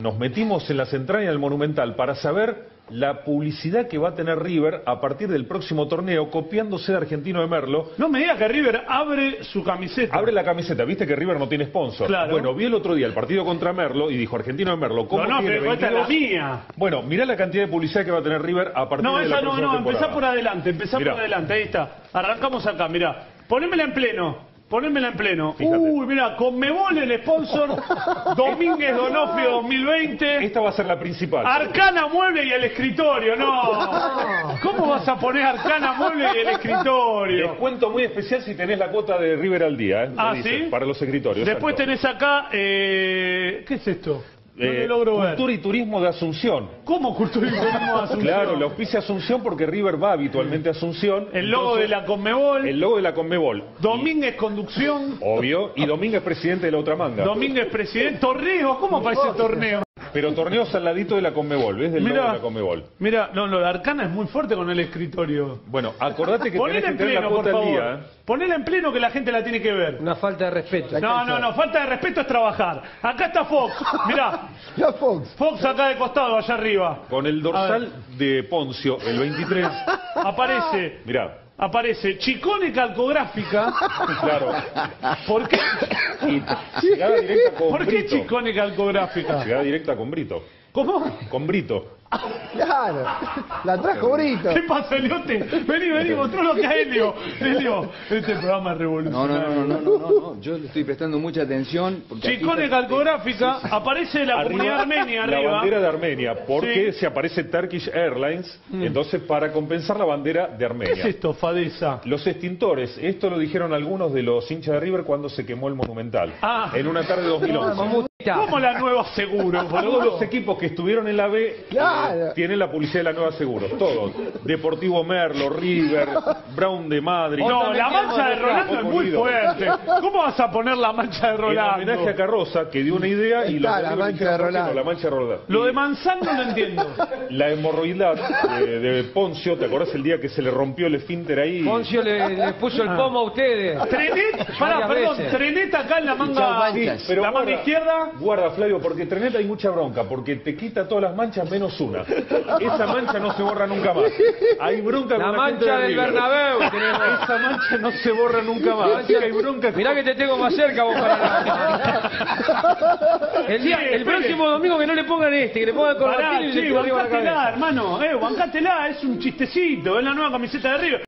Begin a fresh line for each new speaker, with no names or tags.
Nos metimos en las entrañas del Monumental para saber la publicidad que va a tener River a partir del próximo torneo, copiándose de Argentino de Merlo.
No me digas que River abre su camiseta.
Abre la camiseta, viste que River no tiene sponsor.
Claro.
Bueno, vi el otro día el partido contra Merlo y dijo Argentino de Merlo, ¿cómo
no, no,
tiene
pero esta es la
22?
mía.
Bueno, mirá la cantidad de publicidad que va a tener River a partir
No,
de la
esa no,
próxima
no,
temporada.
empezá por adelante, empezá
Mirá.
por adelante, ahí está. Arrancamos acá, mirá. Ponémela en pleno. Ponémela en pleno.
Fíjate.
Uy, mirá, Conmebol el sponsor, Domínguez Donofrio 2020.
Esta va a ser la principal.
Arcana Mueble y el escritorio, no. ¿Cómo vas a poner Arcana Mueble y el escritorio?
Descuento muy especial si tenés la cuota de River al día, ¿eh? Me
Ah,
dice,
¿sí?
Para los escritorios.
Después
exacto.
tenés acá, eh, ¿qué es esto? No
Eh,
le logro ver.
Cultura y Turismo de Asunción.
¿Cómo cultura y turismo de Asunción?
Claro, la auspicia Asunción porque River va habitualmente a Asunción.
El logo de la Conmebol,
El logo de la Conmebol.
Domínguez Conducción,
Obvio. Y Domínguez presidente de la otra manga.
Domínguez Presidente, Torneo, ¿cómo aparece torneo?
Pero torneo saladito de la Conmebol, ¿ves? Del logo de
Mira,
la Conmebol.
mira, no, lo de Arcana es muy fuerte con el escritorio.
Bueno, acordate que
Ponela
tenés
en
que tener la
pleno, por
al día. ¿eh?
Ponela en pleno que la gente la tiene que ver.
Una falta de respeto.
No, no, no, falta de respeto es trabajar. Acá está Fox, mirá,
La Fox.
Fox acá de costado, allá arriba.
Con el dorsal de Poncio, el 23.
Aparece,
Mirá,
aparece Chicone Calcográfica.
claro.
¿Por qué?
Y llegada directa con
¿Por qué
Brito.
Chicone Calcográfica?
Llegada directa con Brito.
¿Cómo?
Con Brito.
Claro. La trajo Brito.
¿Qué pasa, Eliote? Vení, vení, mostró lo que a Helio. Helio, este programa es
No,
revolucionario.
no, no, no, no, no, no, yo le estoy prestando mucha atención. porque aquí
Chicone
está-
Calcográfica, aparece la comunidad armenia
La
arriba.
bandera de Armenia, porque
Sí.
se aparece Turkish Airlines, entonces para compensar la bandera de
¿Qué
Armenia.
es esto, Fadesa?
Los extintores, esto lo dijeron algunos de los hinchas de River cuando se quemó el Monumental,
Ah.
en una tarde de 2011.
¿Cómo la nueva seguro,
Todos los equipos que estuvieron en la B
Claro.
eh, tienen la publicidad de la Nueva Seguros, todos. Deportivo Merlo, River, Brown de Madrid.
No, la mancha de Rolando es muy fuerte. ¿Cómo vas a poner la mancha de
En homenaje a
Rolando?
Carroza, que dio una idea y
está, la
amigos
mancha de
"¿Por qué no?
Rolando".
La mancha de Rolando.
Lo de Manzano no entiendo.
La hemorroidad de, de Poncio, ¿te acordás el día que se le rompió el esfínter ahí?
Poncio le, le puso el pomo a ustedes.
Trenet, pará,
Varias
perdón,
veces.
Trenet acá en la manga.
Pero
la manga izquierda.
Guarda, Flavio, porque Trenet hay mucha bronca, porque te quita todas las manchas menos una. Esa mancha no se borra nunca más. Hay bronca
La
con la
mancha
de
del
River.
Bernabéu tenemos.
Esa mancha no se borra nunca más. Así que hay bronca.
Mirá que te tengo más cerca vos para la... El, día,
Sí,
el próximo domingo que no le pongan este, que le pongan con
Pará,
y le arriba
bancátela,
cabeza.
hermano, eh, bancátela, es un chistecito, es la nueva camiseta de River.